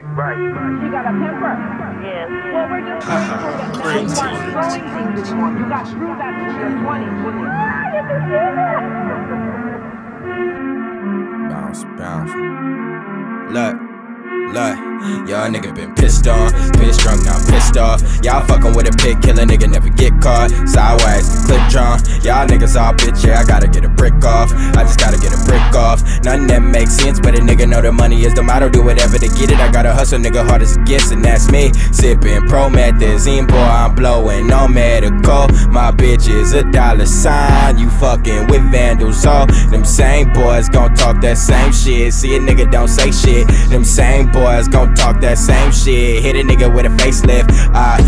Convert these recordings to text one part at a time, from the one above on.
Right, right. She got a temper. Yes. Well, we're just grateful that now you aren't throwing things anymore. You got through that in your 20s when you. Ah, you can see that. Bounce, bounce. Look. Look, y'all nigga been pissed off, pissed drunk, now I'm pissed off. Y'all fucking with a pig killer, nigga never get caught. Sideways, the clip drawn. Y'all niggas all bitch, yeah, I gotta get a brick off. I just gotta get a brick off. Nothing that makes sense, but a nigga know the money is the motto. Do whatever to get it. I gotta hustle, nigga, hard as it gets, and that's me. Sipping promethazine, boy, I'm blowing on medical. My bitch is a dollar sign. You fucking with vandals, all them same boys gon' talk that same shit. See a nigga don't say shit. Them same boys boys gon' talk that same shit. Hit a nigga with a facelift. I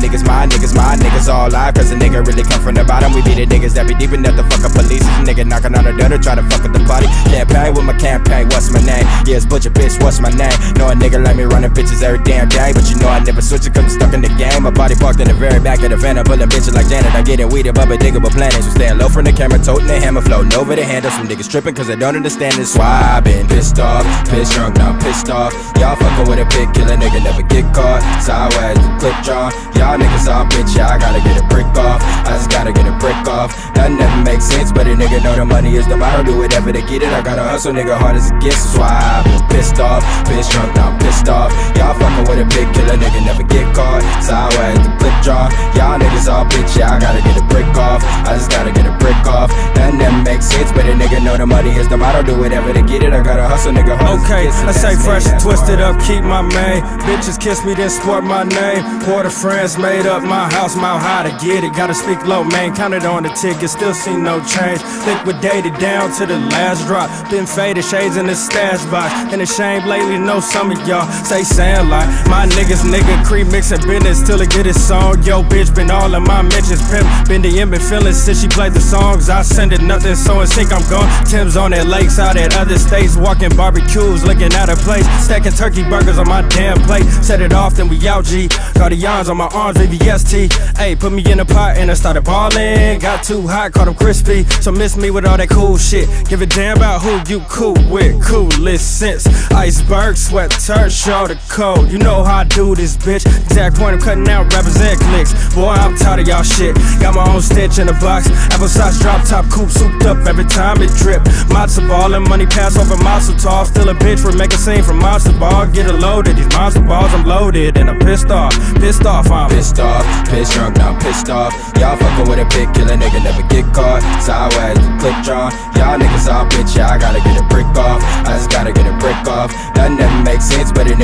niggas, my niggas, my niggas, all live. Cause a nigga really come from the bottom. We be the niggas that be deep enough to fuck up police. This nigga knocking on the door to try to fuck up the party. Campaign with my campaign. What's my name? Yeah, Yes, butcher bitch. What's my name? Know a nigga like me running bitches every damn day. But you know I never switch it cause I'm stuck in the game. My body parked in the very back of the van. I'm pulling bitches like Janet. I get it weeded but planning. So staying low from the camera, toting the hammer, floating over the handle. Some niggas tripping cause they don't understand this. Why I been pissed off, pissed drunk, now pissed off. Y'all fucking with a pig killer nigga, never get caught. Sideways, the clip drawn. Y'all niggas all bitch, yeah, I gotta get a brick off. I just gotta get a brick off. Nothing never makes sense, but a nigga know the money is the motto. Do whatever to get it. I gotta hustle, nigga, hard as it gets. That's why I been pissed off, pissed drunk, now pissed off. Y'all fucking with a pig killer nigga, never get caught. Sideways, the clip drawn. Y'all niggas all bitch, yeah, I gotta get a brick off. I just gotta make sense, but a nigga know the money is the motto. Do whatever to get it. I gotta hustle, nigga. Okay, it gets, and I say fresh and twisted up, keep my main. Bitches kiss me, then sport my name. Quarter friends made up my house, mount high to get it. Gotta speak low, man. Counted on the ticket, still see no change. Liquidated down to the last drop. Been faded, shades in the stash box. And ashamed lately, know some of y'all say sound like my niggas, nigga. Creep mixing business till it get his song. Yo, bitch, been all in my mentions. Pimp, been the been feeling since she played the songs. I send it nothing, so in sync, I'm gone. Tim's on that lakes out at other states. Walking barbecues, looking at a place. Stacking turkey burgers on my damn plate. Set it off, then we out, G. Cardians on my arms, VVST. Hey, put me in a pot and I started ballin'. Got too hot, caught 'em crispy. So miss me with all that cool shit. Give a damn about who you cool with. Coolest sense. Iceberg, sweat, turd, show the code. You know how I do this, bitch. Exact point, I'm cutting out rappers and clicks. Boy, I'm tired of y'all shit. Got my own stitch in the box. Applesauce drop top coupe souped up every time it drip. Matzo ball and money pass over muscle tall. Still a bitch for make a scene from monster ball. Get it loaded. These monster balls, I'm loaded and I'm pissed off. Pissed off, I'm pissed off, pissed drunk, now I'm pissed off. Y'all fucking with a pig killer nigga, never get caught. Sideways, clip drawn. Y'all niggas all bitch, yeah, I gotta get a brick off.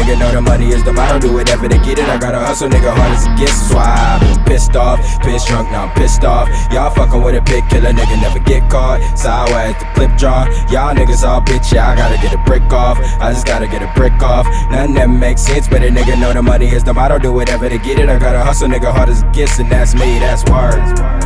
Nigga know the money is the motto. Do whatever to get it. I gotta hustle, nigga, hard as it gets. That's why I been pissed off, pissed drunk, now I'm pissed off. Y'all fucking with a pig killer nigga, never get caught. Sideways, the clip drawn. Y'all niggas all bitch, yeah, I gotta get a brick off. I just gotta get a brick off. Nothing that makes sense, but a nigga know the money is the motto. Do whatever to get it. I gotta hustle, nigga, hard as it gets, and that's me, that's words.